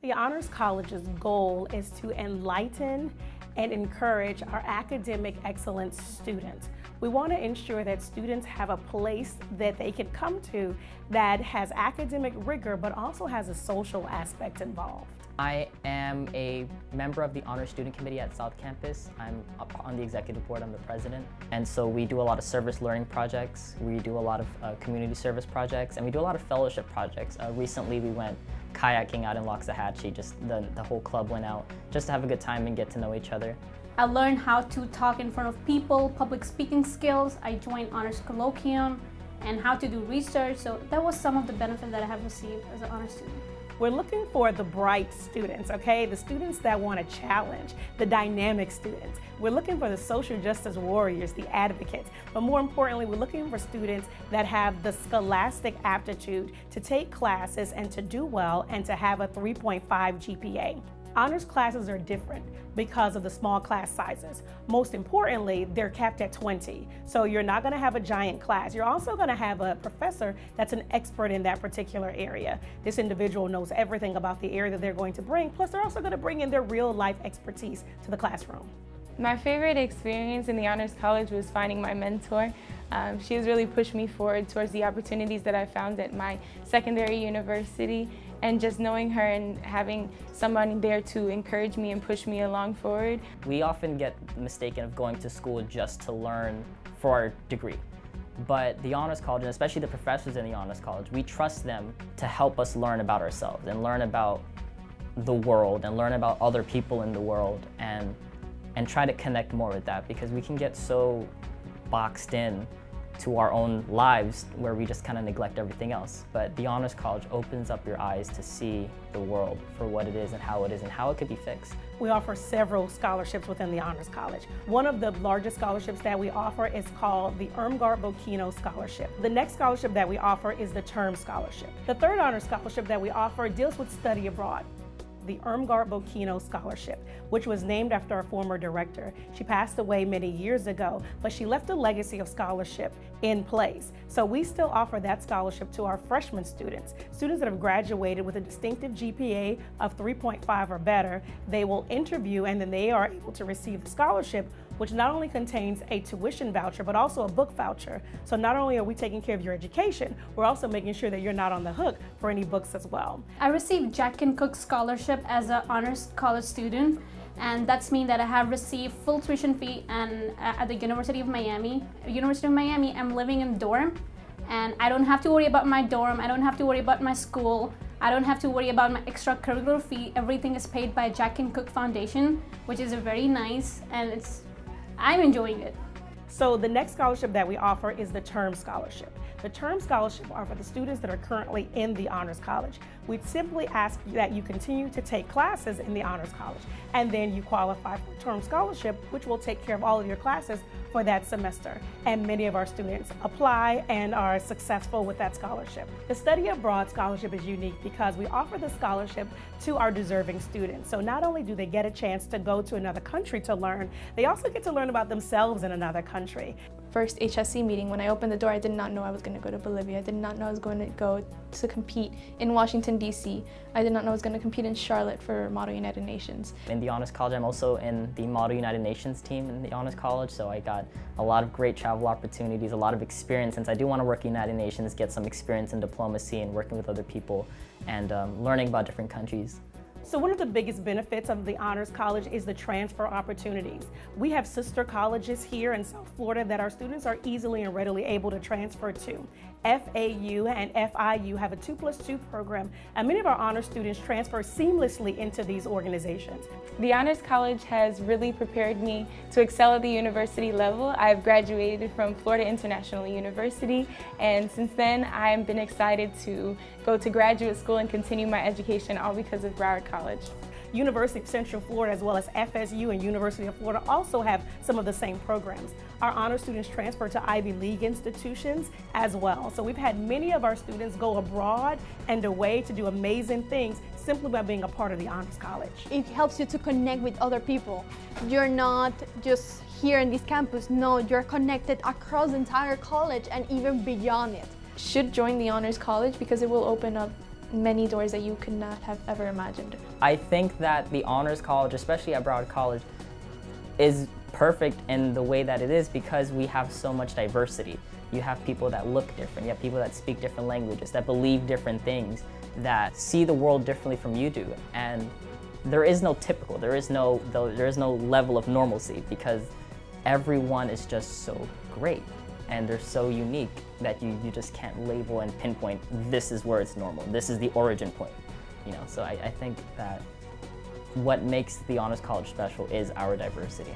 The Honors College's goal is to enlighten and encourage our academic excellence students. We want to ensure that students have a place that they can come to that has academic rigor but also has a social aspect involved. I am a member of the Honor Student Committee at South Campus. I'm on the executive board, I'm the president. And so we do a lot of service learning projects, we do a lot of uh, community service projects, and we do a lot of fellowship projects. Uh, recently we went kayaking out in Loxahatchee, just the, the whole club went out just to have a good time and get to know each other. I learned how to talk in front of people, public speaking skills. I joined Honors Colloquium and how to do research. So that was some of the benefit that I have received as an honor student. We're looking for the bright students, okay? The students that want to challenge, the dynamic students. We're looking for the social justice warriors, the advocates. But more importantly, we're looking for students that have the scholastic aptitude to take classes and to do well and to have a 3.5 GPA. Honors classes are different because of the small class sizes. Most importantly, they're capped at 20. So you're not gonna have a giant class. You're also gonna have a professor that's an expert in that particular area. This individual knows everything about the area that they're going to bring, plus they're also gonna bring in their real life expertise to the classroom. My favorite experience in the Honors College was finding my mentor. Um, she has really pushed me forward towards the opportunities that I found at my secondary university and just knowing her and having someone there to encourage me and push me along forward. We often get mistaken of going to school just to learn for our degree. But the Honors College, and especially the professors in the Honors College, we trust them to help us learn about ourselves and learn about the world and learn about other people in the world and, and try to connect more with that because we can get so boxed in to our own lives where we just kind of neglect everything else. But the Honors College opens up your eyes to see the world for what it is and how it is and how it could be fixed. We offer several scholarships within the Honors College. One of the largest scholarships that we offer is called the Irmgard Bokino Scholarship. The next scholarship that we offer is the Term Scholarship. The third honor scholarship that we offer deals with study abroad the Irmgard Bokino Scholarship, which was named after our former director. She passed away many years ago, but she left a legacy of scholarship in place. So we still offer that scholarship to our freshman students, students that have graduated with a distinctive GPA of 3.5 or better. They will interview and then they are able to receive the scholarship which not only contains a tuition voucher, but also a book voucher. So not only are we taking care of your education, we're also making sure that you're not on the hook for any books as well. I received Jack Kent Cooke Scholarship as an honors college student and that's mean that I have received full tuition fee and uh, at the University of Miami. University of Miami, I'm living in dorm and I don't have to worry about my dorm, I don't have to worry about my school, I don't have to worry about my extracurricular fee. Everything is paid by Jack Kent Cooke Foundation, which is a very nice and it's I'm enjoying it. So the next scholarship that we offer is the term scholarship. The term scholarship are for the students that are currently in the Honors College. We simply ask that you continue to take classes in the Honors College and then you qualify for term scholarship, which will take care of all of your classes for that semester. And many of our students apply and are successful with that scholarship. The Study Abroad Scholarship is unique because we offer the scholarship to our deserving students. So not only do they get a chance to go to another country to learn, they also get to learn about themselves in another country first HSC meeting, when I opened the door, I did not know I was going to go to Bolivia. I did not know I was going to go to compete in Washington, D.C. I did not know I was going to compete in Charlotte for Model United Nations. In the Honors College, I'm also in the Model United Nations team in the Honors College, so I got a lot of great travel opportunities, a lot of experience, since I do want to work United Nations, get some experience in diplomacy and working with other people and um, learning about different countries. So one of the biggest benefits of the Honors College is the transfer opportunities. We have sister colleges here in South Florida that our students are easily and readily able to transfer to. FAU and FIU have a 2 plus 2 program, and many of our honors students transfer seamlessly into these organizations. The Honors College has really prepared me to excel at the university level. I've graduated from Florida International University, and since then I've been excited to go to graduate school and continue my education, all because of Broward College. University of Central Florida as well as FSU and University of Florida also have some of the same programs. Our honor students transfer to Ivy League institutions as well. So we've had many of our students go abroad and away to do amazing things simply by being a part of the Honors College. It helps you to connect with other people. You're not just here in this campus, no, you're connected across the entire college and even beyond it. Should join the Honors College because it will open up many doors that you could not have ever imagined. I think that the Honors College, especially at Broward College, is perfect in the way that it is because we have so much diversity. You have people that look different, you have people that speak different languages, that believe different things, that see the world differently from you do. And there is no typical, there is no, there is no level of normalcy because everyone is just so great and they're so unique that you, you just can't label and pinpoint this is where it's normal, this is the origin point. You know, so I, I think that what makes the Honors College special is our diversity.